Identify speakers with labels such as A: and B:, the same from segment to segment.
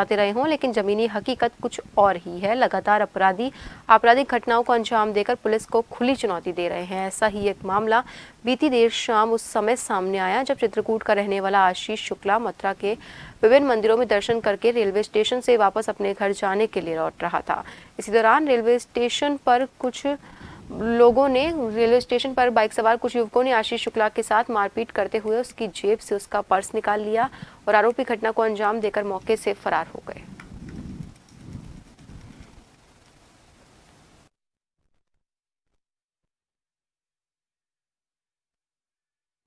A: आते रहे हों, लेकिन जमीनी हकीकत कुछ और ही है। लगातार अपराधी, आपराधिक घटनाओं को अंजाम देकर पुलिस को खुली चुनौती दे रहे हैं। ऐसा ही एक मामला बीती देर शाम उस समय सामने आया, जब चित्रकूट का रहने वाला आशीष शुक्ला मथुरा के विभिन्न मंदिरों में दर्शन करके रेलवे स्टेशन से वापस अपने घर जाने के लिए लौट रहा था। इसी दौरान रेलवे स्टेशन पर कुछ लोगों ने रेलवे स्टेशन पर बाइक सवार कुछ युवकों ने आशीष शुक्ला के साथ मारपीट करते हुए उसकी जेब से उसका पर्स निकाल लिया और आरोपी घटना को अंजाम देकर मौके से फरार हो गए।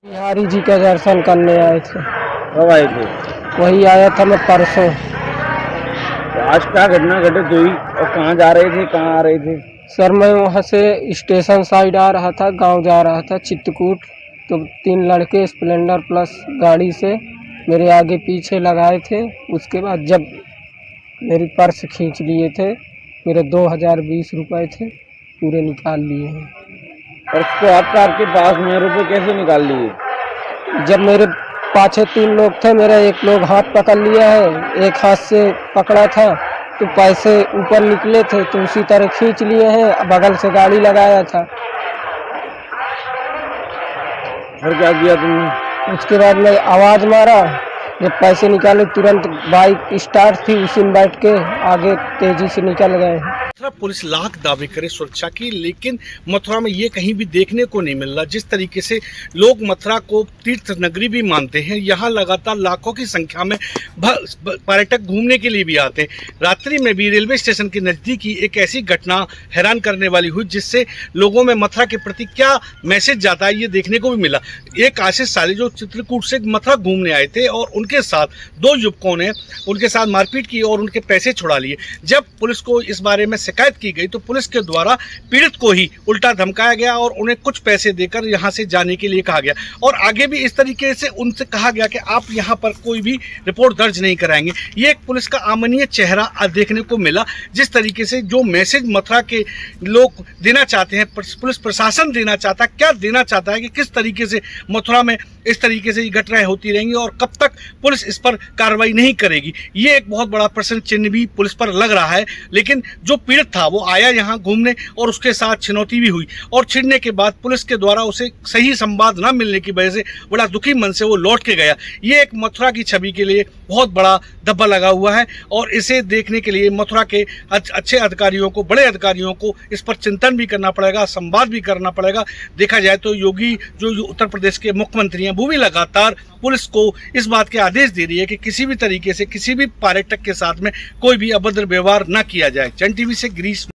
B: बिहारी जी का दर्शन करने आए थे।
C: कब आए थे?
B: वही आया था मैं परसों।
C: तो आज क्या घटना घटित हुई और कहाँ जा रहे थे? कहाँ आ रहे थे?
B: सर मैं वहाँ से स्टेशन साइड आ रहा था गाँव जा रहा था चित्रकूट। तो तीन लड़के स्प्लेंडर प्लस गाड़ी से मेरे आगे पीछे लगाए थे। उसके बाद जब मेरी पर्स खींच लिए थे मेरे दो हज़ार बीस रुपये थे पूरे निकाल लिए हैं।
C: और उसको आपका आपके पास में रुपए कैसे निकाल लिए?
B: जब मेरे पाछे तीन लोग थे मेरा एक लोग हाथ पकड़ लिया है एक हाथ से पकड़ा था तो पैसे ऊपर निकले थे तो उसी तरह खींच लिए हैं बगल से गाड़ी लगाया था।
C: फिर क्या किया तुमने?
B: उसके बाद मैं आवाज़ मारा जब पैसे निकाले तुरंत बाइक स्टार्ट थी उसी में बैठ के आगे तेज़ी से निकल गए।
D: मथुरा पुलिस लाख दावे करे सुरक्षा की, लेकिन मथुरा में ये कहीं भी देखने को नहीं मिल रहा। जिस तरीके से लोग मथुरा को तीर्थ नगरी भी मानते हैं, यहाँ लगातार लाखों की संख्या में पर्यटक घूमने के लिए भी आते हैं। रात्रि में भी रेलवे स्टेशन के नज़दीक ही एक ऐसी घटना हैरान करने वाली हुई, जिससे लोगों में मथुरा के प्रति क्या मैसेज जाता है, ये देखने को भी मिला। एक आशीष साले जो चित्रकूट से मथुरा घूमने आए थे, और उनके साथ दो युवकों ने उनके साथ मारपीट की और उनके पैसे छुड़ा लिए। जब पुलिस को इस बारे में शिकायत की गई तो पुलिस के द्वारा पीड़ित को ही उल्टा धमकाया गया और उन्हें कुछ पैसे देकर यहाँ से जाने के लिए कहा गया। और आगे भी इस तरीके से उनसे कहा गया कि आप यहाँ पर कोई भी रिपोर्ट दर्ज नहीं कराएँगे। ये एक पुलिस का आमनीय चेहरा देखने को मिला, जिस तरीके से जो मैसेज मथुरा के लोग देना चाहते हैं, पुलिस प्रशासन देना चाहता है, क्या देना चाहता है कि किस तरीके से मथुरा में इस तरीके से घटनाएँ होती रहेंगी और कब तक पुलिस इस पर कार्रवाई नहीं करेगी। ये एक बहुत बड़ा प्रश्न चिन्ह भी पुलिस पर लग रहा है, लेकिन जो पीड़ित था। वो आया यहाँ घूमने और उसके साथ चुनौती भी हुई और छिड़ने के बाद पुलिस के द्वारा उसे सही संवाद न मिलने की वजह से बड़ा दुखी मन से वो लौट के गया। ये एक मथुरा की छवि के लिए बहुत बड़ा धब्बा लगा हुआ है और इसे देखने के लिए मथुरा के अच्छे अधिकारियों को, बड़े अधिकारियों को इस पर चिंतन भी करना पड़ेगा, संवाद भी करना पड़ेगा। देखा जाए तो योगी, जो उत्तर प्रदेश के मुख्यमंत्री हैं, वो भी लगातार पुलिस को इस बात के आदेश दे रही है कि किसी भी तरीके से, किसी भी पर्यटक के साथ में कोई भी अभद्र व्यवहार न किया जाए। चैन टीवी से gris